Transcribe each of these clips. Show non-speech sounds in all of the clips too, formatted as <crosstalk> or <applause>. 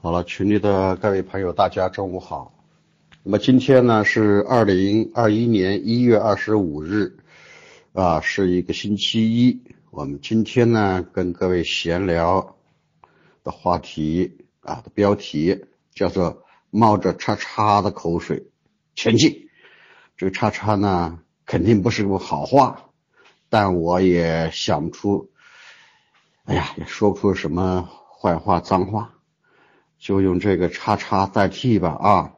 好了，群里的各位朋友，大家中午好。那么今天呢是二零二一年一月二十五日，啊，是一个星期一。我们今天呢跟各位闲聊的话题啊的标题叫做“冒着叉叉的口水前进”。这个叉叉呢肯定不是个好话，但我也想不出，哎呀，也说不出什么坏话、脏话。就用这个叉叉代替吧啊，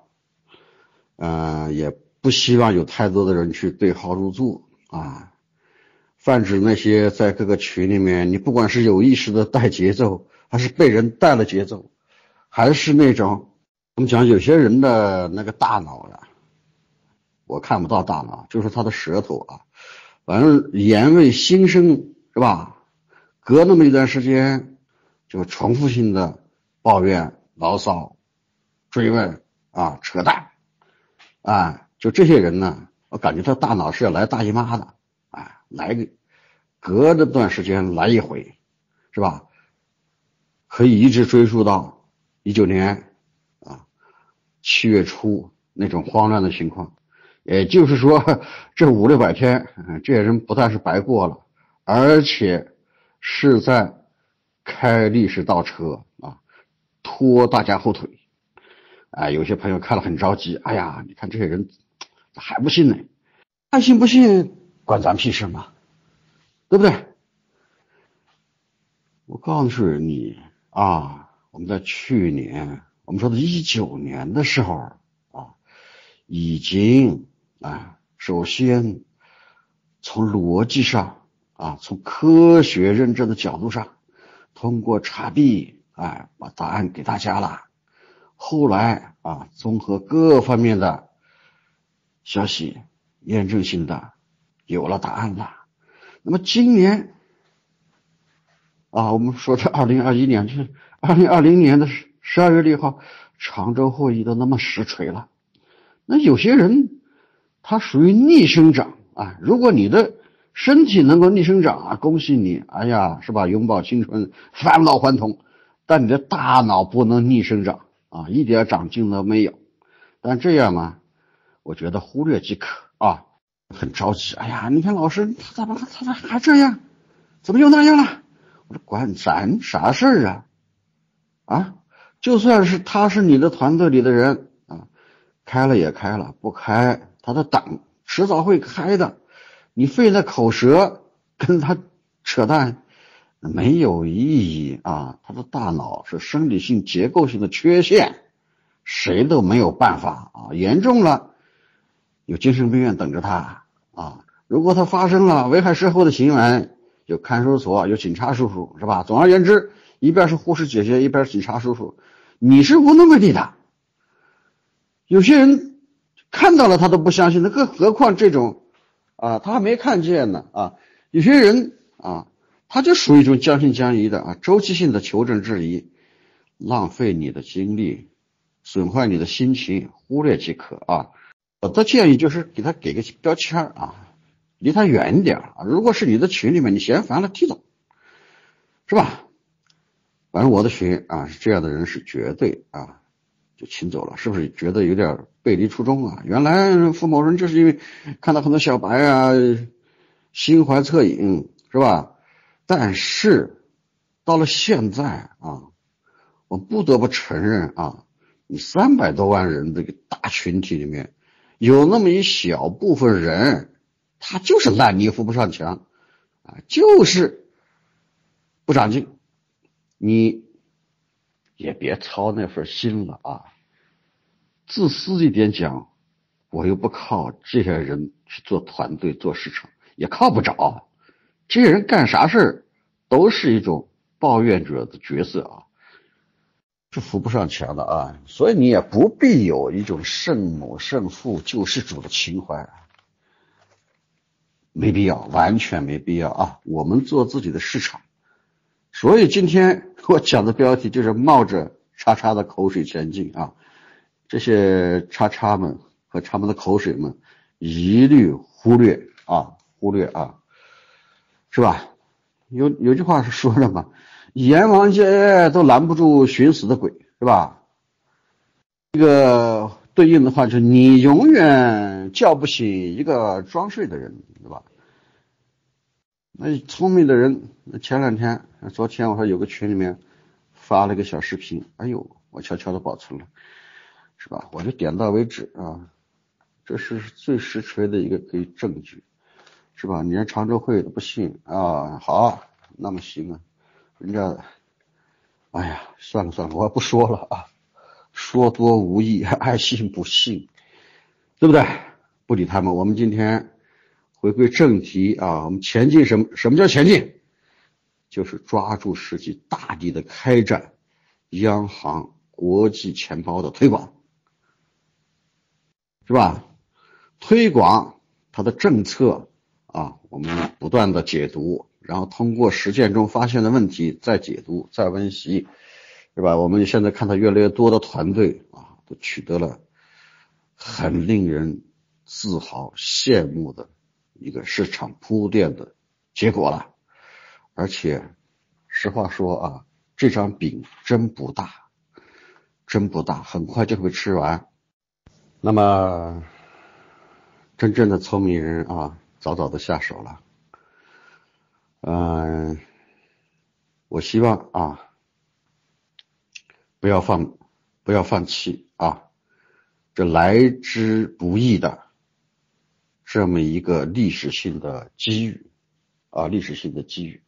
嗯，也不希望有太多的人去对号入座啊。泛指那些在各个群里面，你不管是有意识的带节奏，还是被人带了节奏，还是那种我们讲有些人的那个大脑呀，我看不到大脑，就是他的舌头啊，反正言未心生是吧？隔那么一段时间，就重复性的抱怨。牢骚、追问啊、扯淡啊，就这些人呢，我感觉他大脑是要来大姨妈的，啊，来个隔着段时间来一回，是吧？可以一直追溯到一九年啊七月初那种慌乱的情况，也就是说，这五六百天，这些人不但是白过了，而且是在开历史倒车。拖大家后腿，哎，有些朋友看了很着急。哎呀，你看这些人还不信呢，爱信不信关咱屁事嘛？对不对？我告诉你啊，我们在去年，我们说的一九年的时候啊，已经啊，首先从逻辑上啊，从科学认证的角度上，通过查弊。哎，把答案给大家了。后来啊，综合各方面的消息，验证性的有了答案了。那么今年啊，我们说这二零二一年，就是二零二零年的十十二月六号，常州会议都那么实锤了。那有些人他属于逆生长啊，如果你的身体能够逆生长啊，恭喜你！哎呀，是吧？永葆青春，返老还童。但你的大脑不能逆生长啊，一点长进都没有。但这样嘛，我觉得忽略即可啊。很着急，哎呀，你看老师他咋么他咋还这样？怎么又那样了？我说管咱啥事儿啊？啊，就算是他是你的团队里的人啊，开了也开了，不开他在等，迟早会开的。你费那口舌跟他扯淡。没有意义啊！他的大脑是生理性结构性的缺陷，谁都没有办法啊！严重了，有精神病院等着他啊！如果他发生了危害社会的行为，有看守所，有警察叔叔，是吧？总而言之，一边是护士姐姐，一边是警察叔叔，你是无能为力的。有些人看到了他都不相信，那更何况这种啊，他还没看见呢啊！有些人啊。他就属于一种将信将疑的啊，周期性的求证质疑，浪费你的精力，损坏你的心情，忽略即可啊。我的建议就是给他给个标签啊，离他远一点啊。如果是你的群里面，你嫌烦了踢走，是吧？反正我的群啊，是这样的人是绝对啊，就请走了，是不是觉得有点背离初衷啊？原来付某人就是因为看到很多小白啊，心怀恻隐，是吧？但是，到了现在啊，我不得不承认啊，你三百多万人这个大群体里面，有那么一小部分人，他就是烂泥扶不上墙，啊，就是不长进，你也别操那份心了啊。自私一点讲，我又不靠这些人去做团队做市场，也靠不着。这些人干啥事儿，都是一种抱怨者的角色啊，是扶不上墙的啊，所以你也不必有一种圣母圣父救世主的情怀，没必要，完全没必要啊。我们做自己的市场，所以今天 <laughs> 我讲的标题就是冒着叉叉的口水前进啊，这些叉叉们和他们的口水们一律忽略啊，忽略啊。是吧？有有句话是说了嘛，阎王爷都拦不住寻死的鬼，是吧？这个对应的话，就是你永远叫不醒一个装睡的人，对吧？那聪明的人，前两天、昨天，我说有个群里面发了个小视频，哎呦，我悄悄的保存了，是吧？我就点到为止啊，这是最实锤的一个可以证据，是吧？你连常州会都不信啊？好，那么行啊。人家，哎呀，算了算了，我不说了啊，说多无益，爱信不信，对不对？不理他们，我们今天回归正题啊，我们前进什么？什么叫前进？就是抓住时机，大力的开展央行国际钱包的推广，是吧？推广它的政策啊，我们不断的解读。然后通过实践中发现的问题再解读、再温习，是吧？我们现在看到越来越多的团队啊，都取得了很令人自豪、羡慕的一个市场铺垫的结果了。而且，实话说啊，这张饼真不大，真不大，很快就会吃完。那么，真正的聪明人啊，早早的下手了。嗯，我希望啊，不要放，不要放弃啊，这来之不易的这么一个历史性的机遇啊，历史性的机遇。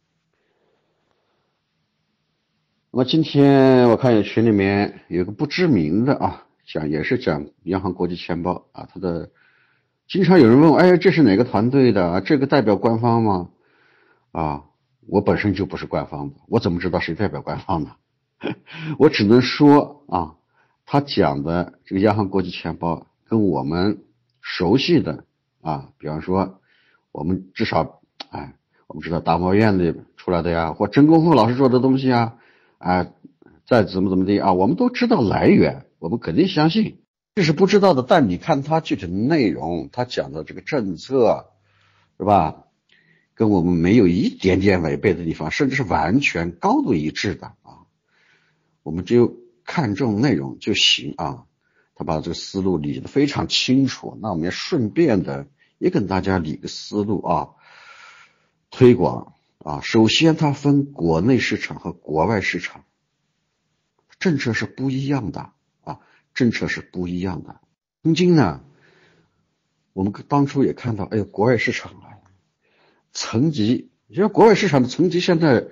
那么今天我看有群里面有个不知名的啊，讲也是讲央行国际钱包啊，他的经常有人问我，哎，这是哪个团队的？这个代表官方吗？啊，我本身就不是官方的，我怎么知道谁代表官方呢？<laughs> 我只能说啊，他讲的这个央行国际钱包跟我们熟悉的啊，比方说我们至少哎，我们知道大贸院里出来的呀，或真功夫老师做的东西啊，哎，再怎么怎么地啊，我们都知道来源，我们肯定相信。这是不知道的，但你看他具体的内容，他讲的这个政策，是吧？跟我们没有一点点违背的地方，甚至是完全高度一致的啊！我们只有看重内容就行啊。他把这个思路理得非常清楚，那我们也顺便的也跟大家理个思路啊。推广啊，首先它分国内市场和国外市场，政策是不一样的，政策是不一样的。曾经呢，我们当初也看到，哎呦，国外市场啊。层级，你说国外市场的层级现在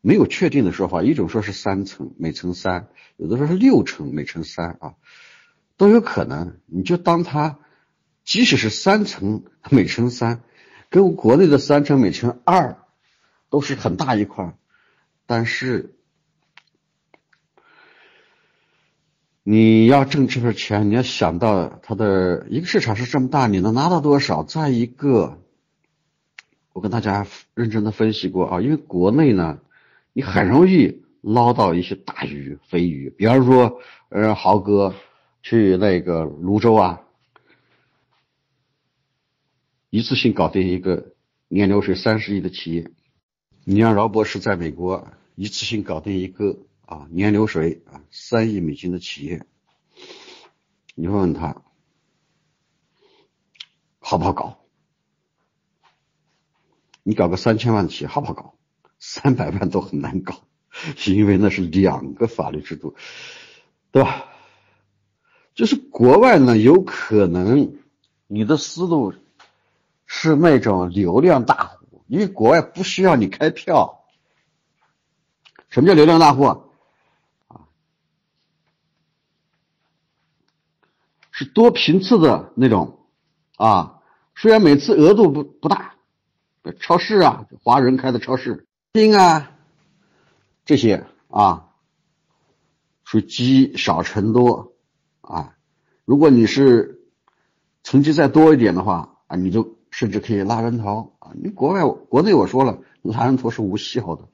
没有确定的说法，一种说是三层，每层三；有的说是六层，每层三啊，都有可能。你就当它，即使是三层每层三，跟国内的三层每层二都是很大一块，但是你要挣这份钱，你要想到它的一个市场是这么大，你能拿到多少？再一个。我跟大家认真的分析过啊，因为国内呢，你很容易捞到一些大鱼、肥鱼，比方说，呃，豪哥去那个泸州啊，一次性搞定一个年流水三十亿的企业；你让饶博士在美国一次性搞定一个啊年流水啊三亿美金的企业，你问问他好不好搞？你搞个三千万的企业好不好搞？三百万都很难搞，因为那是两个法律制度，对吧？就是国外呢，有可能你的思路是那种流量大户，因为国外不需要你开票。什么叫流量大户啊是多频次的那种啊，虽然每次额度不不大。超市啊，华人开的超市，丁啊，这些啊，属于积少成多啊。如果你是成绩再多一点的话啊，你就甚至可以拉人头啊。你国外、国内我说了，拉人头是无效的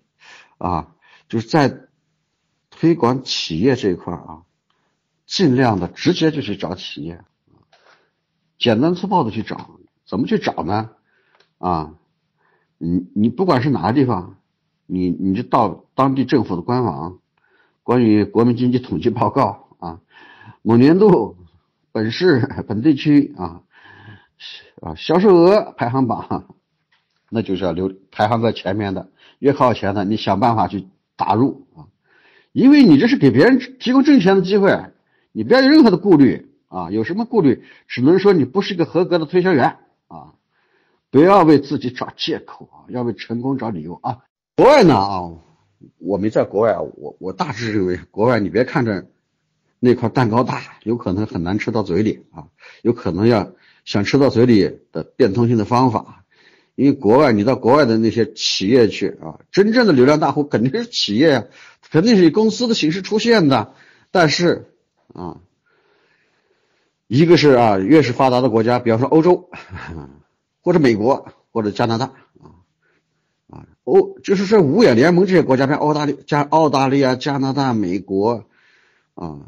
啊。就是在推广企业这一块啊，尽量的直接就去找企业，简单粗暴的去找，怎么去找呢？啊？你你不管是哪个地方，你你就到当地政府的官网，关于国民经济统计报告啊，某年度本市本地区啊啊销售额排行榜，那就是要留排行在前面的，越靠前的，你想办法去打入啊，因为你这是给别人提供挣钱的机会，你不要有任何的顾虑啊，有什么顾虑，只能说你不是一个合格的推销员啊，不要为自己找借口啊，要为成功找理由啊。国外呢啊，我没在国外啊，我我大致认为，国外你别看着那块蛋糕大，有可能很难吃到嘴里啊，有可能要想吃到嘴里的变通性的方法，因为国外你到国外的那些企业去啊，真正的流量大户肯定是企业啊，肯定是以公司的形式出现的，但是啊，一个是啊，越是发达的国家，比方说欧洲，或者美国，或者加拿大。啊啊欧就是说五眼联盟这些国家，像澳大利加澳大利亚、加拿大、美国，啊，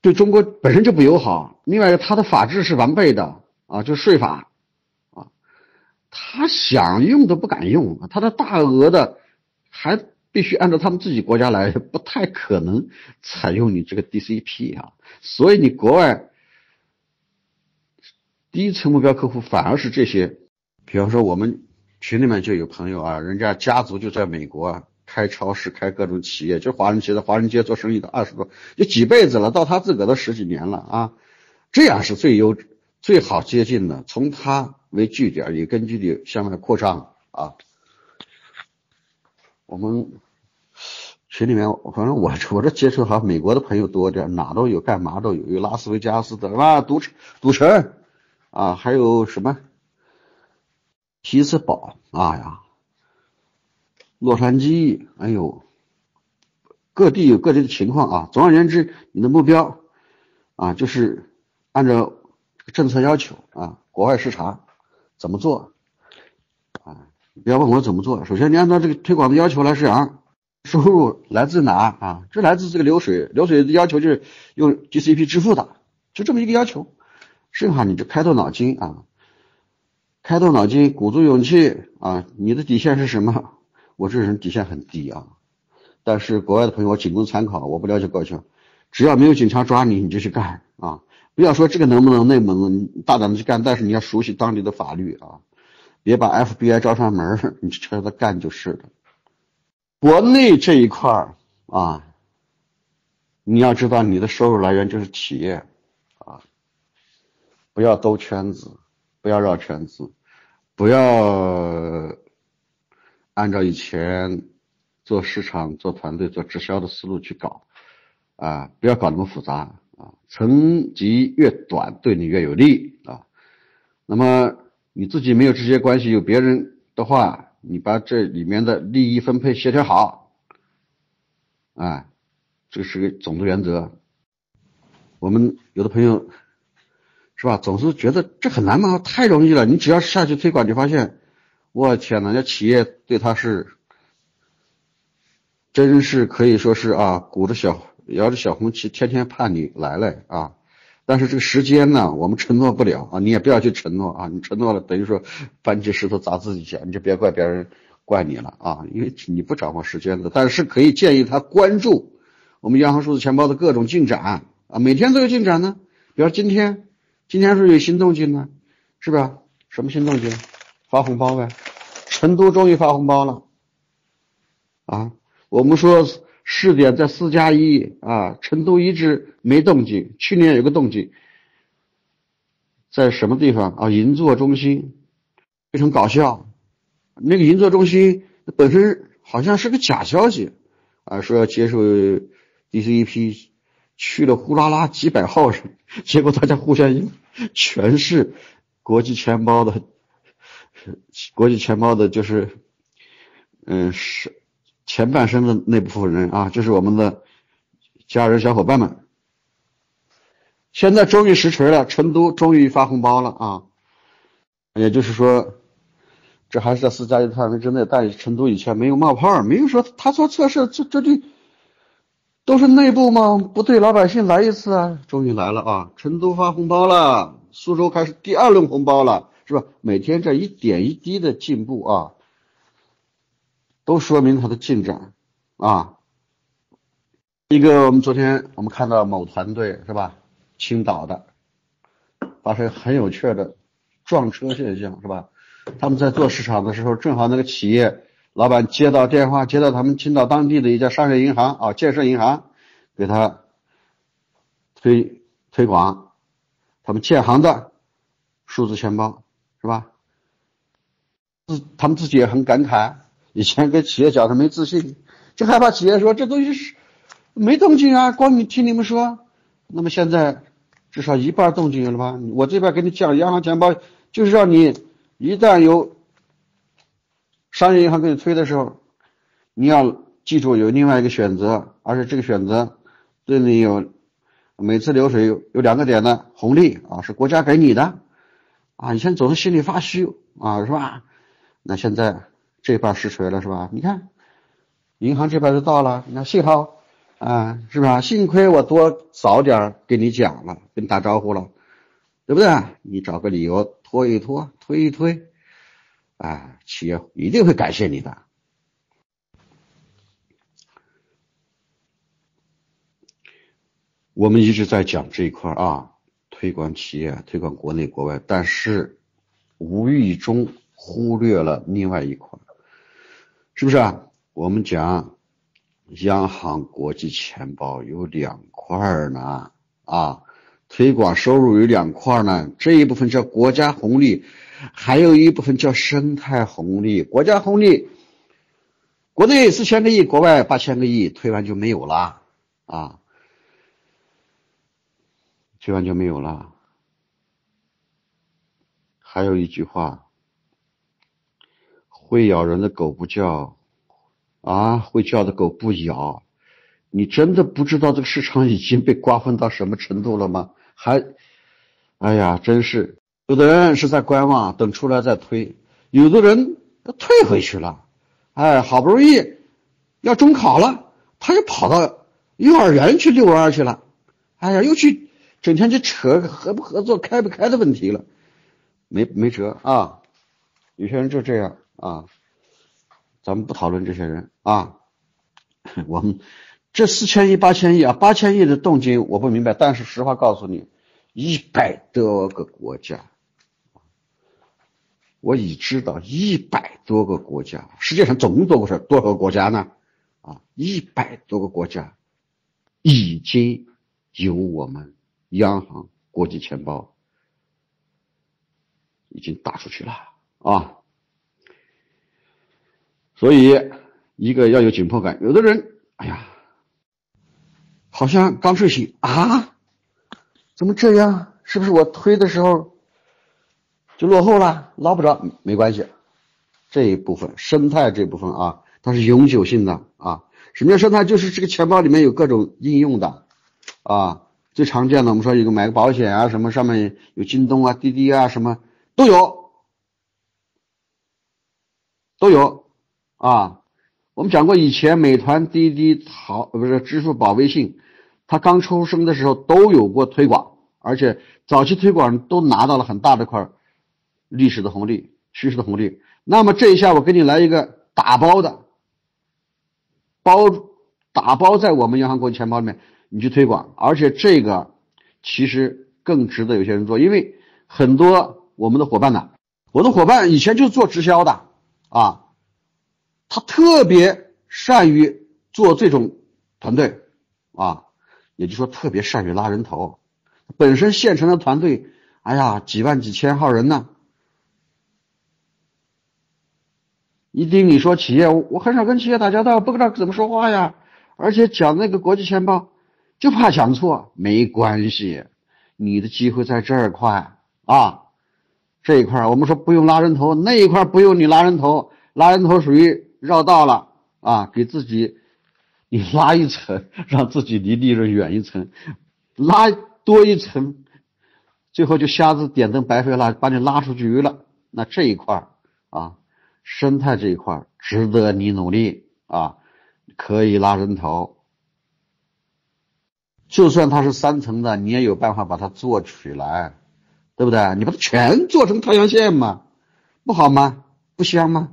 对中国本身就不友好。另外，他的法制是完备的啊，就税法啊，他想用都不敢用，他的大额的还必须按照他们自己国家来，不太可能采用你这个 DCP 啊。所以你国外第一层目标客户反而是这些，比方说我们。群里面就有朋友啊，人家家族就在美国啊开超市、开各种企业，就华人街在华人街做生意的二十多，就几辈子了，到他自个都十几年了啊，这样是最优、最好接近的，从他为据点，以根据地向外扩张啊。我们群里面，反正我我这接触好美国的朋友多点，哪都有，干嘛都有，有拉斯维加斯的是吧？赌城、赌城啊，还有什么？匹兹堡啊呀，洛杉矶，哎呦，各地有各地的情况啊。总而言之，你的目标啊，就是按照政策要求啊，国外视察怎么做不要问我怎么做，首先你按照这个推广的要求来实行，收入来自哪啊？这来自这个流水，流水的要求就是用 GCP 支付的，就这么一个要求。剩下你就开动脑筋啊。开动脑筋，鼓足勇气啊！你的底线是什么？我这人底线很低啊，但是国外的朋友我仅供参考，我不了解过去。只要没有警察抓你，你就去干啊！不要说这个能不能，那不能，大胆的去干。但是你要熟悉当地的法律啊，别把 FBI 招上门，<laughs> 你就朝他干就是了。国内这一块儿啊，你要知道你的收入来源就是企业啊，不要兜圈子。不要绕圈子，不要按照以前做市场、做团队、做直销的思路去搞啊！不要搞那么复杂啊！层级越短，对你越有利啊。那么你自己没有直接关系，有别人的话，你把这里面的利益分配协调好，啊，这是个总的原则。我们有的朋友。是吧？总是觉得这很难吗？太容易了。你只要下去推广，你发现，我天哪！那企业对他是，真是可以说是啊，鼓着小摇着小红旗，天天盼你来了啊。但是这个时间呢，我们承诺不了啊。你也不要去承诺啊。你承诺了，等于说搬起石头砸自己脚，你就别怪别人怪你了啊。因为你不掌握时间的，但是可以建议他关注我们央行数字钱包的各种进展啊。每天都有进展呢，比如今天。今天是有新动静呢，是不是？什么新动静？发红包呗！成都终于发红包了啊！我们说试点在四加一啊，成都一直没动静。去年有个动静，在什么地方啊？银座中心非常搞笑。那个银座中心本身好像是个假消息啊，说要接受 DCEP。去了呼啦啦几百号人，结果大家互相，全是国际钱包的，国际钱包的，就是，嗯，是前半生的那部分人啊，就是我们的家人小伙伴们。现在终于实锤了，成都终于发红包了啊！也就是说，这还是在四加一范围之内，但成都以前没有冒泡，没有说他做测试，这这就。都是内部吗？不对，老百姓来一次啊！终于来了啊！成都发红包了，苏州开始第二轮红包了，是吧？每天这一点一滴的进步啊，都说明它的进展啊。一个，我们昨天我们看到某团队是吧，青岛的发生很有趣的撞车现象是吧？他们在做市场的时候，正好那个企业老板接到电话，接到他们青岛当地的一家商业银行啊，建设银行给他推推广他们建行的数字钱包是吧？自他们自己也很感慨，以前跟企业讲他没自信，就害怕企业说这东西是。没动静啊，光你听你们说，那么现在至少一半动静有了吧？我这边给你讲央行钱包，就是让你一旦有商业银行给你推的时候，你要记住有另外一个选择，而且这个选择对你有每次流水有有两个点的红利啊，是国家给你的啊。以前总是心里发虚啊，是吧？那现在这半实锤了，是吧？你看银行这边就到了，你看信号。啊，是吧？幸亏我多早点跟你讲了，跟你打招呼了，对不对？你找个理由拖一拖，推一推，啊，企业一定会感谢你的。我们一直在讲这一块啊，推广企业，推广国内国外，但是无意中忽略了另外一块，是不是啊？我们讲。央行国际钱包有两块呢，啊，推广收入有两块呢。这一部分叫国家红利，还有一部分叫生态红利。国家红利，国内四千个亿，国外八千个亿，推完就没有了，啊，推完就没有了。还有一句话，会咬人的狗不叫。啊，会叫的狗不咬，你真的不知道这个市场已经被瓜分到什么程度了吗？还，哎呀，真是有的人是在观望，等出来再推；有的人他退回去了，哎，好不容易要中考了，他又跑到幼儿园去遛弯去了，哎呀，又去整天去扯合不合作、开不开的问题了，没没辙啊！有些人就这样啊。咱们不讨论这些人啊，<laughs> 我们这四千亿、八千亿啊，八千亿的动静我不明白，但是实话告诉你，一百多个国家，我已知道一百多个国家，世界上总共多少多少个国家呢？啊，一百多个国家已经有我们央行国际钱包已经打出去了啊。所以，一个要有紧迫感。有的人，哎呀，好像刚睡醒啊，怎么这样？是不是我推的时候就落后了，捞不着？没关系，这一部分生态这部分啊，它是永久性的啊。什么叫生态？就是这个钱包里面有各种应用的啊。最常见的，我们说一个买个保险啊，什么上面有京东啊、滴滴啊，什么都有，都有。啊，我们讲过，以前美团、滴滴、淘不是支付宝、微信，它刚出生的时候都有过推广，而且早期推广都拿到了很大的块历史的红利、趋势的红利。那么这一下我给你来一个打包的，包打包在我们银行国际钱包里面，你去推广，而且这个其实更值得有些人做，因为很多我们的伙伴呢，我的伙伴以前就做直销的啊。他特别善于做这种团队啊，也就是说特别善于拉人头。本身现成的团队，哎呀，几万几千号人呢。一听你说企业，我很少跟企业打交道，不知道怎么说话呀。而且讲那个国际钱包，就怕讲错。没关系，你的机会在这儿块啊，这一块我们说不用拉人头，那一块不用你拉人头，拉人头属于。绕道了啊！给自己你拉一层，<laughs> 让自己离利润远一层，拉多一层，最后就瞎子点灯白费了，把你拉出局了。那这一块啊，生态这一块值得你努力啊，可以拉人头。就算它是三层的，你也有办法把它做起来，对不对？你把它全做成太阳线嘛，不好吗？不香吗？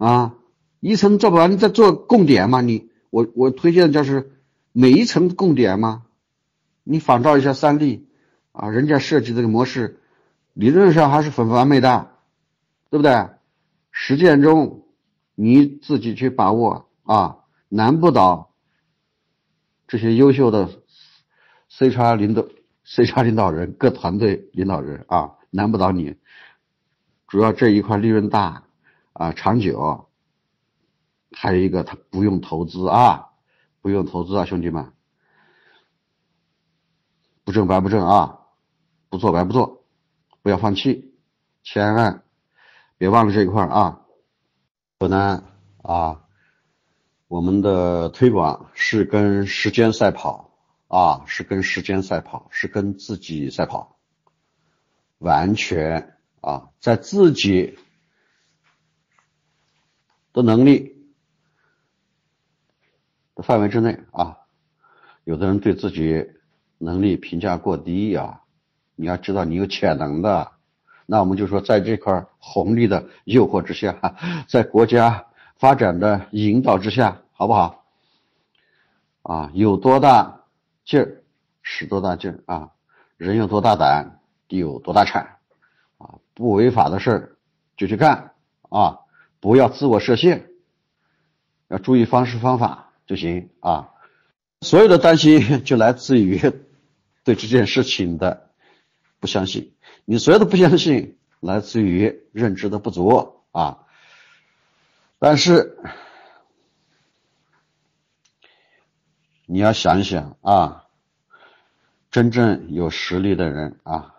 啊，一层做不完，你再做供点嘛？你我我推荐就是每一层供点嘛，你仿照一下三 D 啊，人家设计这个模式，理论上还是很完美的，对不对？实践中你自己去把握啊，难不倒这些优秀的 C 叉领导、C 叉领导人、各团队领导人啊，难不倒你。主要这一块利润大啊，长久。还有一个，他不用投资啊，不用投资啊，兄弟们，不挣白不挣啊，不做白不做，不要放弃，千万别忘了这一块啊。可能啊，我们的推广是跟时间赛跑啊，是跟时间赛跑，是跟自己赛跑，完全啊，在自己的能力的。范围之内啊，有的人对自己能力评价过低啊，你要知道你有潜能的，那我们就说在这块红利的诱惑之下，<laughs> 在国家发展的引导之下，好不好？啊，有多大劲使多大劲啊，人有多大胆地有多大产啊，不违法的事儿就去干啊，不要自我设限，要注意方式方法。就行啊，所有的担心就来自于 <laughs> 对这件事情的不相信，你所有的不相信来自于认知的不足啊。但是你要想一想啊，真正有实力的人啊，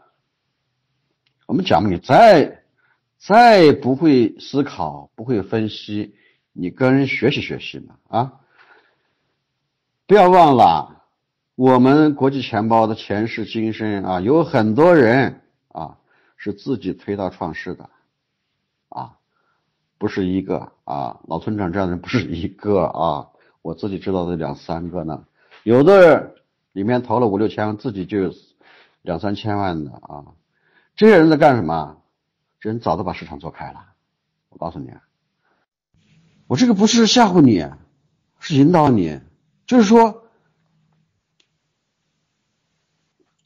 我们讲你再再不会思考、不会分析，你跟人学习学习嘛啊。不要忘了，我们国际钱包的前世今生啊，有很多人啊是自己推到创世的，啊，不是一个啊，老村长这样的人不是一个啊，我自己知道的两三个呢，有的里面投了五六千万，自己就有两三千万的啊，这些人在干什么？人早都把市场做开了，我告诉你，我这个不是吓唬你，是引导你。就是说，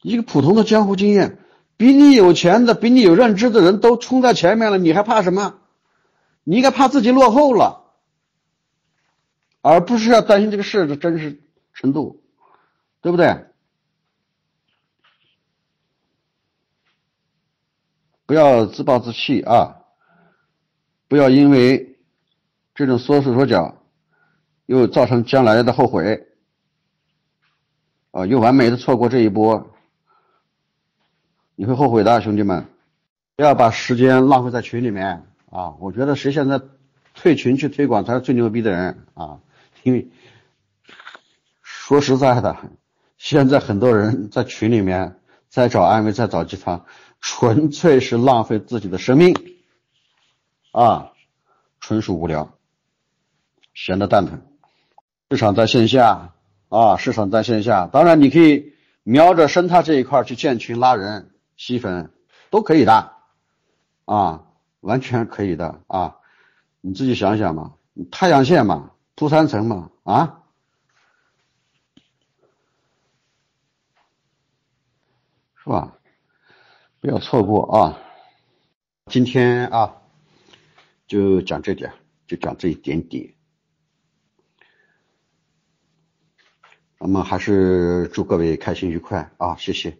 一个普通的江湖经验，比你有钱的、比你有认知的人都冲在前面了，你还怕什么？你应该怕自己落后了，而不是要担心这个事的真实程度，对不对？不要自暴自弃啊！不要因为这种缩手缩脚。又造成将来的后悔，啊，又完美的错过这一波，你会后悔的，兄弟们，不要把时间浪费在群里面啊！我觉得谁现在退群去推广才是最牛逼的人啊！因为说实在的，现在很多人在群里面在找安慰，在找鸡汤，纯粹是浪费自己的生命。啊，纯属无聊，闲得蛋疼。市场在线下啊，市场在线下，当然你可以瞄着生态这一块去建群拉人吸粉，都可以的。啊，完全可以的。啊，你自己想想嘛，太阳线嘛，铺三层嘛啊，是吧？不要错过啊！今天啊，就讲这点，就讲这一点点。那么还是祝各位开心愉快啊！谢谢。